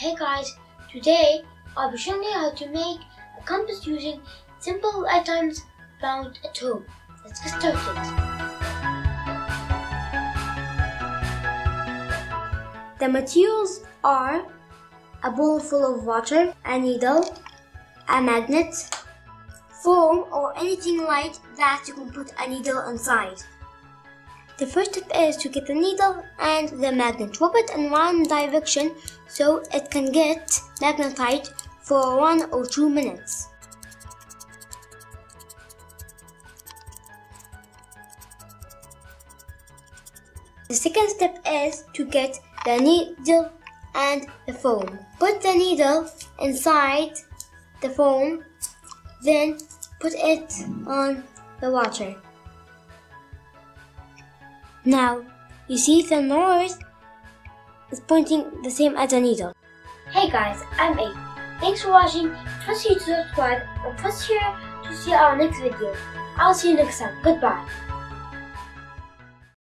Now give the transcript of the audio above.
Hey guys, today I'll be showing you how to make a compass using simple items found at home. Let's get started. The materials are a bowl full of water, a needle, a magnet, foam or anything light that you can put a needle inside. The first step is to get the needle and the magnet. Rub it in one direction so it can get magnetized for one or two minutes. The second step is to get the needle and the foam. Put the needle inside the foam, then put it on the water. Now, you see the north is pointing the same as the needle. Hey guys, I'm A. Thanks for watching. Press here to subscribe and press here to see our next video. I'll see you next time. Goodbye.